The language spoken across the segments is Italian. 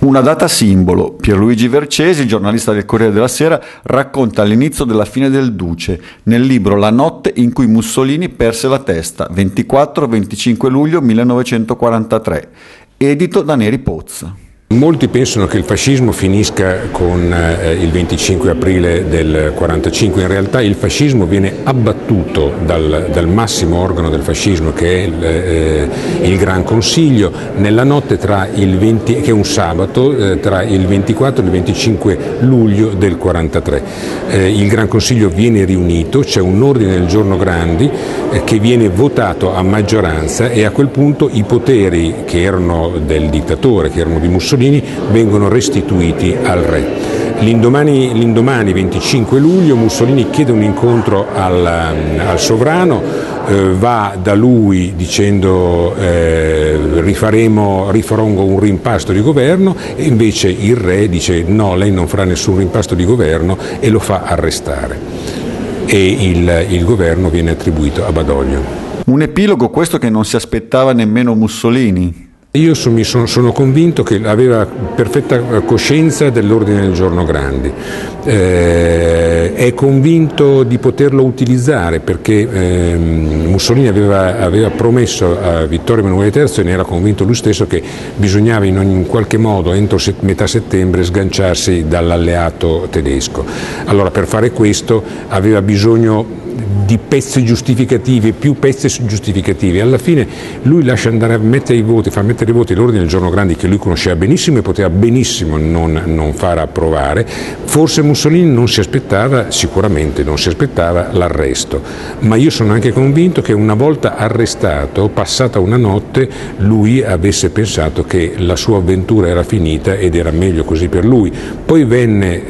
Una data simbolo. Pierluigi Vercesi, giornalista del Corriere della Sera, racconta l'inizio della fine del Duce nel libro La notte in cui Mussolini perse la testa, 24-25 luglio 1943, edito da Neri Pozza. Molti pensano che il fascismo finisca con eh, il 25 aprile del 45, in realtà il fascismo viene abbattuto dal, dal massimo organo del fascismo che è il, eh, il, Gran Consiglio nella notte tra il 20, che è un sabato eh, tra il 24 e il 25 luglio del 43. Eh, il Gran Consiglio viene riunito, c'è un ordine del giorno Grandi eh, che viene votato a maggioranza e a quel punto i poteri che erano del dittatore, che erano di Mussolini, Mussolini vengono restituiti al re. L'indomani, l'indomani 25 luglio Mussolini chiede un incontro al, al sovrano, eh, va da lui dicendo eh, rifaremo, rifarò un rimpasto di governo e invece il re dice no, lei non farà nessun rimpasto di governo e lo fa arrestare e il, il governo viene attribuito a Badoglio. Un epilogo questo che non si aspettava nemmeno Mussolini. Io sono, convinto che aveva perfetta coscienza dell'ordine del giorno Grandi, eh, è convinto di poterlo utilizzare perché eh, Mussolini aveva, aveva, promesso a Vittorio Emanuele III e ne era convinto lui stesso che bisognava in, ogni, in qualche modo entro set, metà settembre sganciarsi dall'alleato tedesco. Allora per fare questo aveva bisogno di pezzi giustificativi, più pezzi giustificativi. Alla fine lui lascia andare a mettere i voti, fa mettere i voti l'ordine del giorno grandi che lui conosceva benissimo e poteva benissimo non, non far approvare. Forse Mussolini non si aspettava, sicuramente non si aspettava l'arresto, ma io sono anche convinto che una volta arrestato, passata una notte, lui avesse pensato che la sua avventura era finita ed era meglio così per lui. Poi venne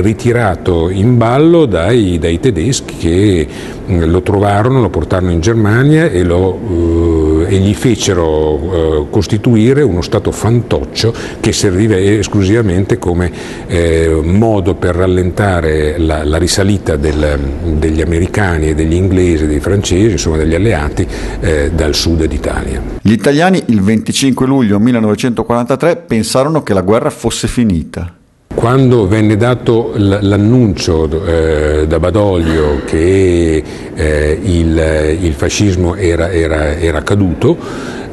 ritirato in ballo dai, dai tedeschi che Mm, lo trovarono, lo portarono in Germania e, lo, eh, e gli fecero eh, costituire uno Stato fantoccio che serviva esclusivamente come eh, modo per rallentare la, la risalita del, degli americani e degli inglesi, dei francesi, insomma degli alleati eh, dal sud d'Italia. Gli italiani il 25 luglio 1943 pensarono che la guerra fosse finita. Quando venne dato l'annuncio eh, da Badoglio che eh, il, fascismo era, era, era caduto,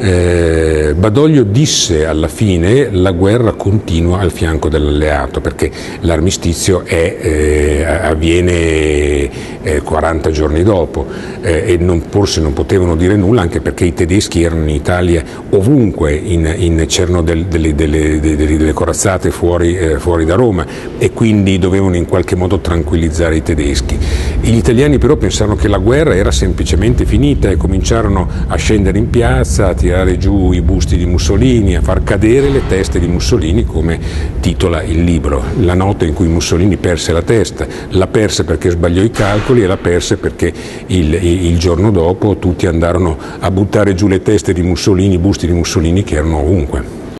eh, Badoglio disse alla fine la guerra continua al fianco dell'alleato perché l'armistizio eh, avviene 40 eh, giorni dopo eh, e non, forse non potevano dire nulla anche perché i tedeschi erano in Italia ovunque, in, in, c'erano del, delle, delle, delle, delle, corazzate fuori, fuori da Roma e quindi dovevano in qualche modo tranquillizzare i tedeschi. Gli italiani però pensarono che la guerra era semplicemente finita e cominciarono a scendere in piazza, a tirare giù i busti di Mussolini, a far cadere le teste di Mussolini come titola il libro. La notte in cui Mussolini perse la testa, la perse perché sbagliò i calcoli e la perse perché il, il giorno dopo tutti andarono a buttare giù le teste di Mussolini, i busti di Mussolini che erano ovunque.